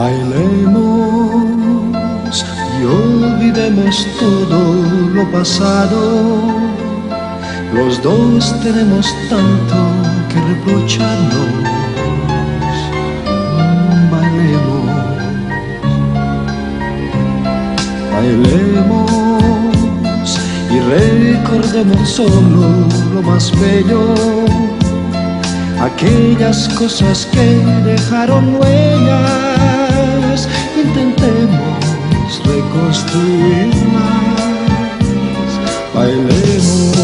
Bailemos y olvidemos todo lo pasado. Los dos tenemos tanto que reprocharnos. Bailemos, bailemos y recordemos solo lo más bello aquellas cosas que dejaron huellas intentemos reconstruirlas. Bailemos.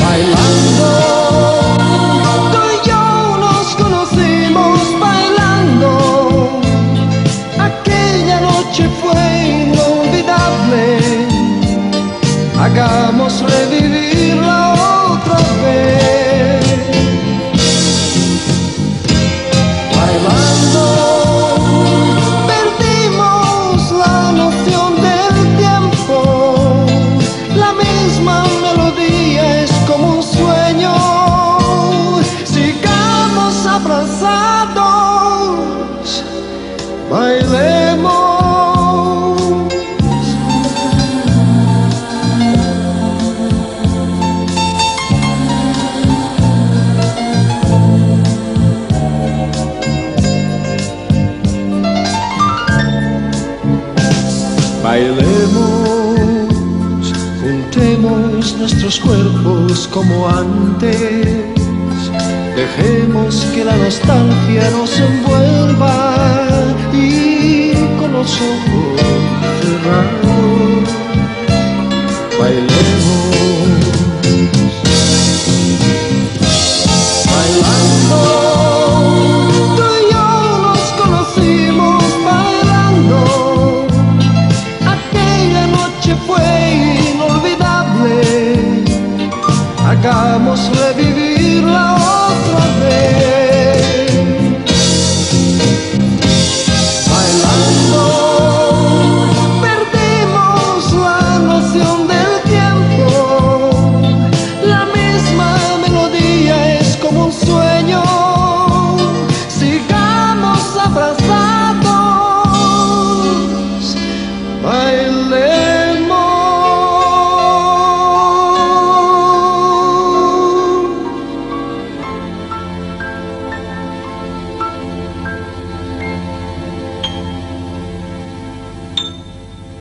Bailando, tú y yo nos conocimos bailando. Aquella noche fue inolvidable. Hagamos bailemos. Bailemos, juntemos nuestros cuerpos como antes. Dejemos que la nostalgia nos envuelva los ojos cerrados. Bailando, tú y yo nos conocimos bailando. Aquella noche fue inolvidable, hagamos revivir.